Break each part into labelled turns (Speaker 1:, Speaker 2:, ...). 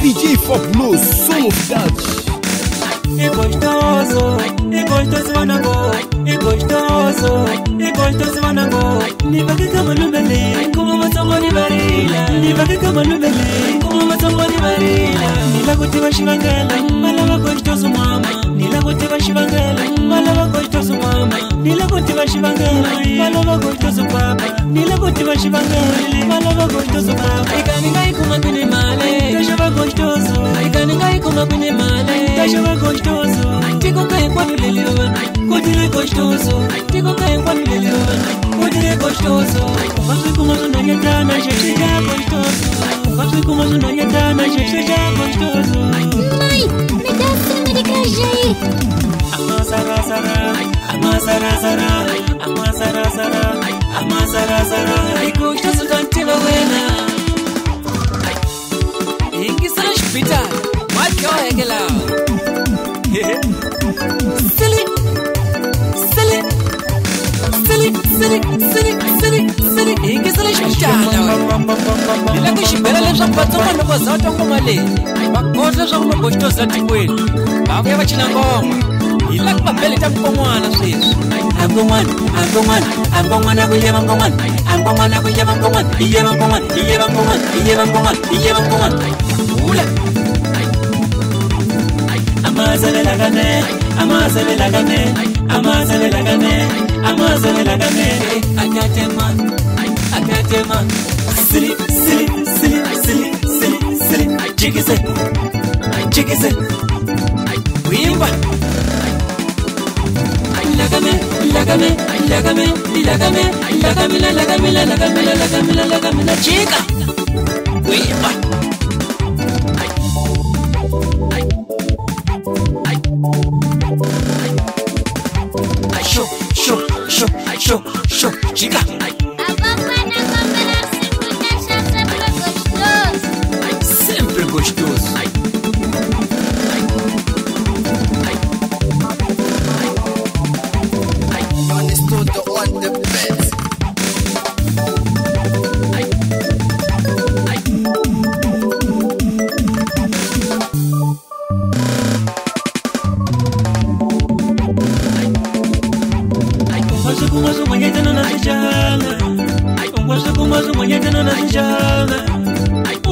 Speaker 1: DJ Fablo, Soul of Dutch. É gostoso, é gostoso, mano, boy. É gostoso, é gostoso, mano, boy. Me bagui com a lume ali, como uma samba de varila. Me bagui com a lume ali, como uma samba de varila. Me bagui com a chimangal, tozopapa nile kuti vacivangaile valava kutozopapa ikaningai e kuma kwine male tashova kostoso ikaningai e kuma kwine male tashova kostoso tikokae kwanuleliona kutile kostoso tikokae kwanuleliona kutile kostoso ukatwi kuma zondangetana jeseja kostoso ukatwi kuma zondangetana jeseja kostoso Amasara, Sara, Amasara, Sara, Amasara, Sara, Amasara, Sara zarazara aiko chazotantiva wena ingisashpita wakoegela ingisalexitaila ku xibela leswaku vatsonga nokozaa twangoma leyi va kotla swa ku mabotoza tikweni vavuya va cina ngoma hila ku vambeleta nkon'wana sweswi angon'wana angon'wana angon'wana ku yeva nkon'wana angon'wana ku yeva nkon'wana hi yeva nkon'wana hi yeva nkon'wana hi yeva nkon'wana hi yeva nkon'wana vula amazelelakane amazelelakane amazelelakane amazelelakane akatema akatema sili sili sili sili sili sili ajikise ajikise uyimba Chica, ai.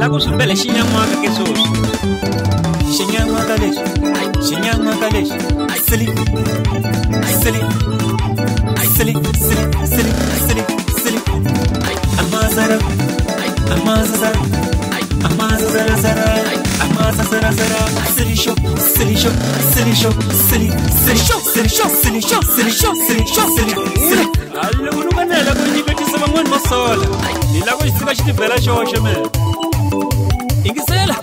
Speaker 1: la ku swimbele xinyan'waka ke sweswi xinyan'waka lexi xinyan'waka lexi sli sli sli sli sli sli sli amazara amazara amazarazara alilungulukanela ku nyiketisa van'wani masola hi lava xi tsika xi tibela xoxe mina انقسلها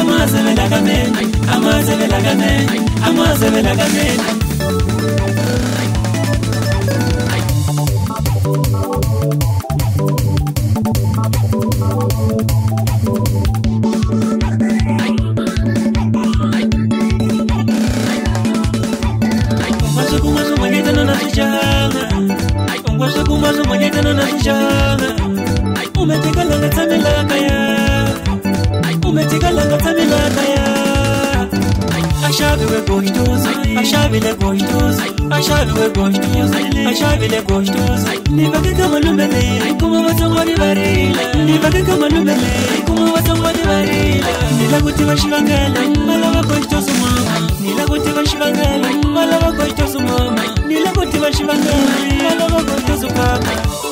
Speaker 1: amazelelakane amazelelakane a amazelelakane ashavile gostoso ashaviwe gostoso ashavile gostoso nivakeka malumele kuma vatongoni varila nivakeka malumele kuma vatongoni varila nila kuti va xivangela valava gostoso mama nila kuti va xivangela valava gostoso mama nila kuti va xivangela valava gostoso papa